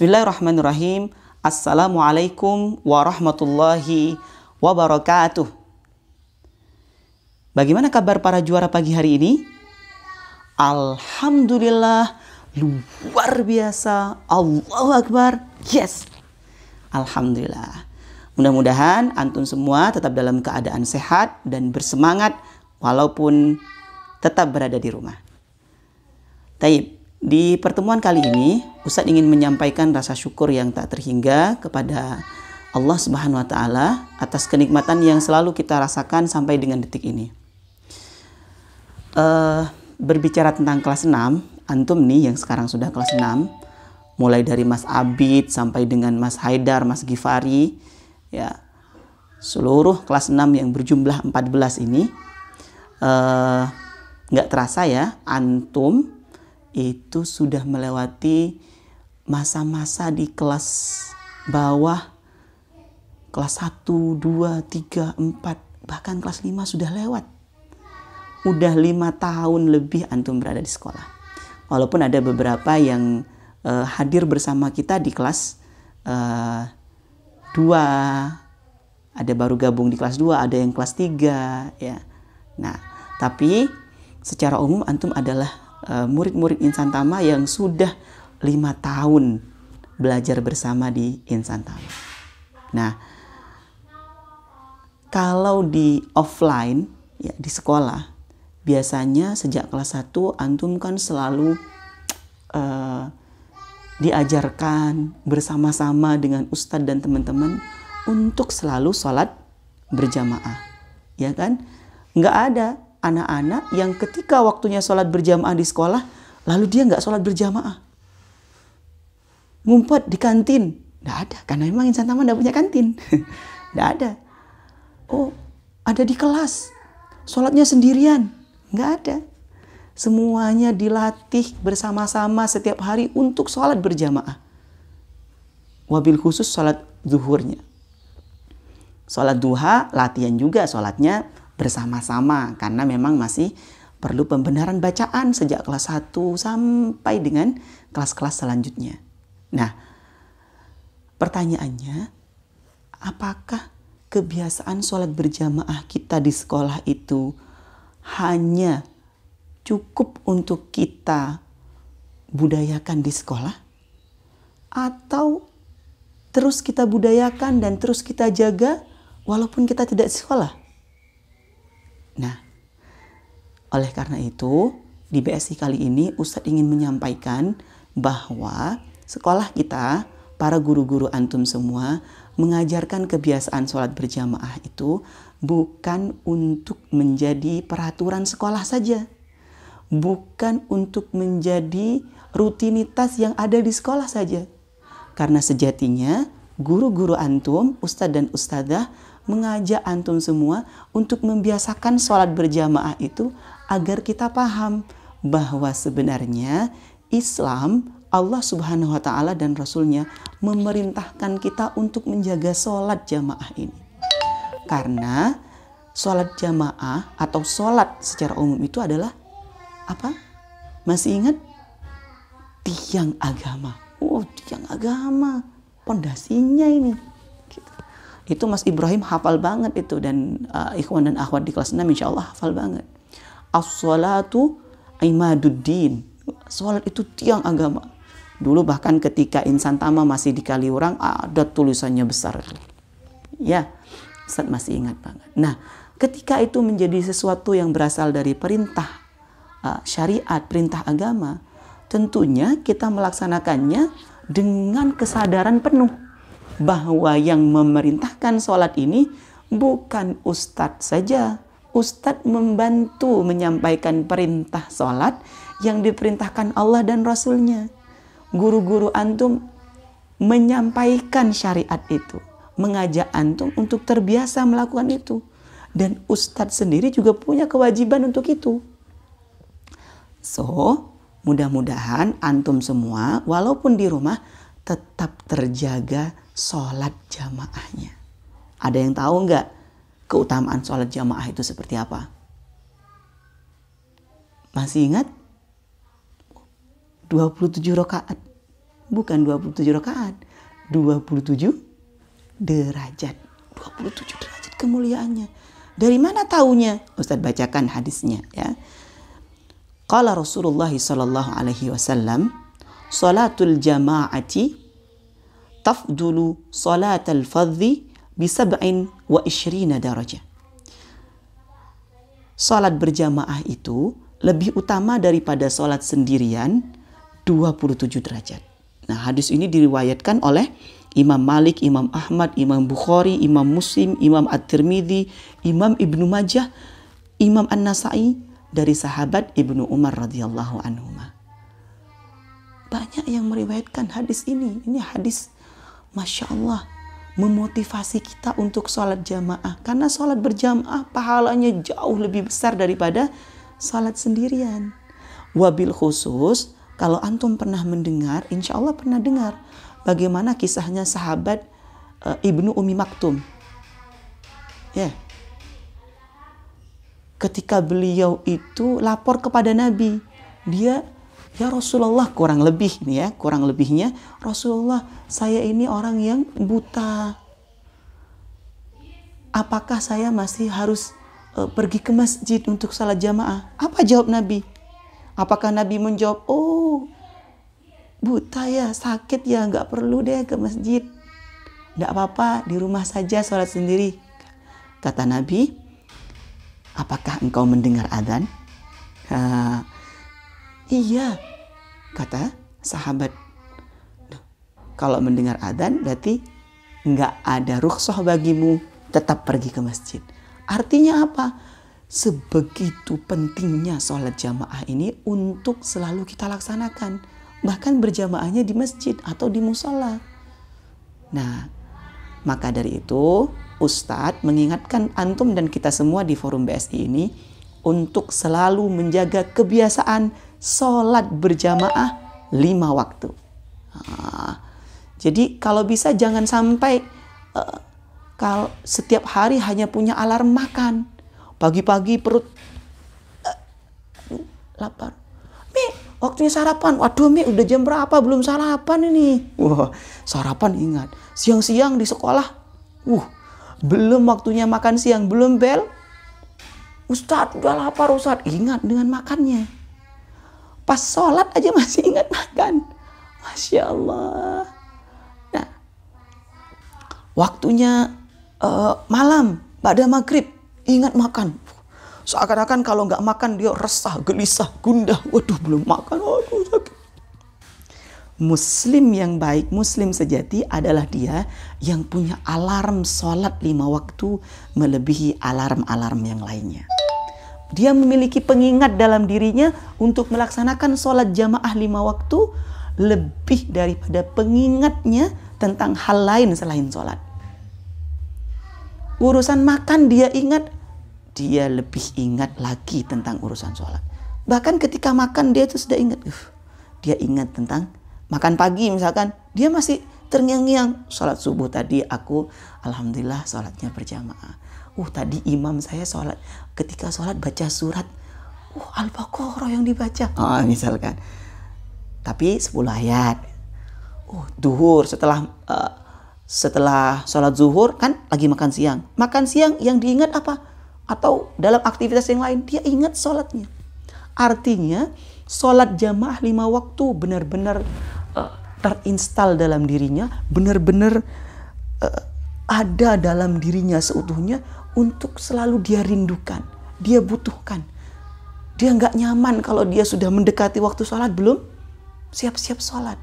Bismillahirrahmanirrahim. Assalamualaikum warahmatullahi wabarakatuh. Bagaimana kabar para juara pagi hari ini? Alhamdulillah, luar biasa. Allahu Akbar. Yes. Alhamdulillah. Mudah-mudahan antum semua tetap dalam keadaan sehat dan bersemangat walaupun tetap berada di rumah. Taib, di pertemuan kali ini Ustadz ingin menyampaikan rasa syukur yang tak terhingga kepada Allah Subhanahu wa taala atas kenikmatan yang selalu kita rasakan sampai dengan detik ini. Uh, berbicara tentang kelas 6, antum nih yang sekarang sudah kelas 6, mulai dari Mas Abid sampai dengan Mas Haidar, Mas Gifari, ya. Seluruh kelas 6 yang berjumlah 14 ini uh, nggak terasa ya, antum itu sudah melewati masa-masa di kelas bawah kelas 1, 2, 3, 4, bahkan kelas 5 sudah lewat. Udah lima tahun lebih antum berada di sekolah. Walaupun ada beberapa yang uh, hadir bersama kita di kelas uh, 2, ada baru gabung di kelas 2, ada yang kelas 3, ya. Nah, tapi secara umum antum adalah Eh, murid-murid Insan Tama yang sudah lima tahun belajar bersama di Insan Tama. Nah, kalau di offline ya di sekolah biasanya sejak kelas 1 antum kan selalu uh, diajarkan bersama-sama dengan ustadz dan teman-teman untuk selalu sholat berjamaah. Ya kan? Nggak ada anak-anak yang ketika waktunya sholat berjamaah di sekolah, lalu dia nggak sholat berjamaah. Ngumpet di kantin. Nggak ada, karena memang insan taman nggak punya kantin. Nggak ada. Oh, ada di kelas. Sholatnya sendirian. Nggak ada. Semuanya dilatih bersama-sama setiap hari untuk sholat berjamaah. Wabil khusus sholat zuhurnya. Sholat duha, latihan juga sholatnya bersama-sama karena memang masih perlu pembenaran bacaan sejak kelas 1 sampai dengan kelas-kelas selanjutnya. Nah, pertanyaannya, apakah kebiasaan sholat berjamaah kita di sekolah itu hanya cukup untuk kita budayakan di sekolah? Atau terus kita budayakan dan terus kita jaga walaupun kita tidak sekolah? Nah, oleh karena itu, di BSI kali ini Ustadz ingin menyampaikan bahwa sekolah kita, para guru-guru antum semua, mengajarkan kebiasaan sholat berjamaah itu bukan untuk menjadi peraturan sekolah saja. Bukan untuk menjadi rutinitas yang ada di sekolah saja. Karena sejatinya guru-guru antum, ustadz dan ustadzah mengajak antum semua untuk membiasakan sholat berjamaah itu agar kita paham bahwa sebenarnya Islam Allah Subhanahu wa taala dan rasulnya memerintahkan kita untuk menjaga sholat jamaah ini. Karena sholat jamaah atau sholat secara umum itu adalah apa? Masih ingat? Tiang agama. Oh, tiang agama. Pondasinya ini itu Mas Ibrahim hafal banget itu. Dan uh, ikhwan dan akhwat di kelas 6 insya Allah hafal banget. As-salatu imaduddin. Salat itu tiang agama. Dulu bahkan ketika insan tama masih di Kaliurang ada tulisannya besar. Ya Ustaz masih ingat banget. Nah ketika itu menjadi sesuatu yang berasal dari perintah uh, syariat perintah agama tentunya kita melaksanakannya dengan kesadaran penuh bahwa yang memerintahkan sholat ini bukan ustadz saja. Ustadz membantu menyampaikan perintah sholat yang diperintahkan Allah dan Rasulnya. Guru-guru antum menyampaikan syariat itu. Mengajak antum untuk terbiasa melakukan itu. Dan ustadz sendiri juga punya kewajiban untuk itu. So, mudah-mudahan antum semua walaupun di rumah tetap terjaga sholat jamaahnya. Ada yang tahu nggak keutamaan sholat jamaah itu seperti apa? Masih ingat? 27 rakaat. bukan 27 rakaat, 27 derajat. 27 derajat kemuliaannya. Dari mana taunya? Ustaz bacakan hadisnya ya. Qala Rasulullah sallallahu alaihi wasallam, salatul jama'ati tafdulu salatal fadhi bi sab'in wa ishrina darajah. Salat berjamaah itu lebih utama daripada salat sendirian 27 derajat. Nah, hadis ini diriwayatkan oleh Imam Malik, Imam Ahmad, Imam Bukhari, Imam Muslim, Imam At-Tirmidzi, Imam Ibnu Majah, Imam An-Nasai dari sahabat Ibnu Umar radhiyallahu anhu. Banyak yang meriwayatkan hadis ini. Ini hadis Masya Allah memotivasi kita untuk sholat jamaah. Karena sholat berjamaah pahalanya jauh lebih besar daripada sholat sendirian. Wabil khusus kalau antum pernah mendengar, insya Allah pernah dengar bagaimana kisahnya sahabat uh, Ibnu Umi Maktum. Ya. Yeah. Ketika beliau itu lapor kepada Nabi, dia ya Rasulullah kurang lebih nih ya, kurang lebihnya Rasulullah, saya ini orang yang buta. Apakah saya masih harus uh, pergi ke masjid untuk salat jamaah? Apa jawab Nabi? Apakah Nabi menjawab, "Oh, buta ya, sakit ya, nggak perlu deh ke masjid. Nggak apa-apa, di rumah saja sholat sendiri. Kata Nabi, apakah engkau mendengar adzan? Iya, kata sahabat. Kalau mendengar adzan berarti nggak ada rukhsah bagimu tetap pergi ke masjid. Artinya apa? Sebegitu pentingnya sholat jamaah ini untuk selalu kita laksanakan bahkan berjamaahnya di masjid atau di musola. Nah, maka dari itu Ustadz mengingatkan antum dan kita semua di forum BSI ini untuk selalu menjaga kebiasaan sholat berjamaah lima waktu. Nah, jadi kalau bisa jangan sampai uh, kalau setiap hari hanya punya alarm makan. Pagi-pagi perut uh, lapar. Mi, Waktunya sarapan. Waduh Mi udah jam berapa belum sarapan ini. Wah sarapan ingat. Siang-siang di sekolah. Uh belum waktunya makan siang. Belum bel. Ustadz udah lapar Ustadz. Ingat dengan makannya. Pas sholat aja masih ingat makan. Masya Allah. Nah, waktunya uh, malam, pada maghrib, ingat makan. Seakan-akan kalau nggak makan dia resah, gelisah, gundah. Waduh belum makan, waduh sakit. Muslim yang baik, Muslim sejati adalah dia yang punya alarm sholat lima waktu melebihi alarm-alarm yang lainnya. Dia memiliki pengingat dalam dirinya untuk melaksanakan sholat jamaah lima waktu lebih daripada pengingatnya tentang hal lain selain sholat. Urusan makan dia ingat, dia lebih ingat lagi tentang urusan sholat. Bahkan ketika makan dia itu sudah ingat. Uh, dia ingat tentang makan pagi misalkan. Dia masih terngiang-ngiang. Sholat subuh tadi aku Alhamdulillah sholatnya berjamaah. Uh tadi imam saya sholat. Ketika sholat baca surat. Uh Al-Baqarah yang dibaca. Oh, misalkan. Tapi 10 ayat. Uh duhur setelah... Uh, setelah sholat zuhur kan lagi makan siang. Makan siang yang diingat apa? atau dalam aktivitas yang lain dia ingat sholatnya. Artinya sholat jamaah lima waktu benar-benar uh, terinstal dalam dirinya, benar-benar uh, ada dalam dirinya seutuhnya untuk selalu dia rindukan, dia butuhkan. Dia nggak nyaman kalau dia sudah mendekati waktu sholat belum siap-siap sholat.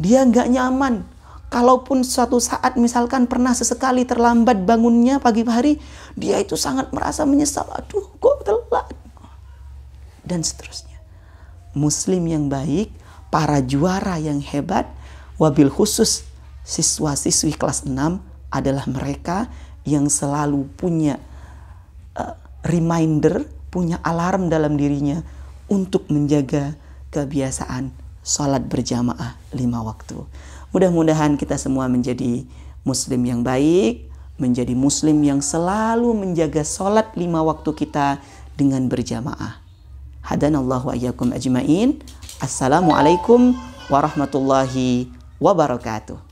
Dia nggak nyaman Kalaupun suatu saat misalkan pernah sesekali terlambat bangunnya pagi hari, dia itu sangat merasa menyesal. Aduh, kok telat. Dan seterusnya. Muslim yang baik, para juara yang hebat, wabil khusus siswa-siswi kelas 6 adalah mereka yang selalu punya uh, reminder, punya alarm dalam dirinya untuk menjaga kebiasaan sholat berjamaah lima waktu. Mudah-mudahan kita semua menjadi muslim yang baik, menjadi muslim yang selalu menjaga sholat lima waktu kita dengan berjamaah. Hadanallahu ayyakum ajmain. Assalamualaikum warahmatullahi wabarakatuh.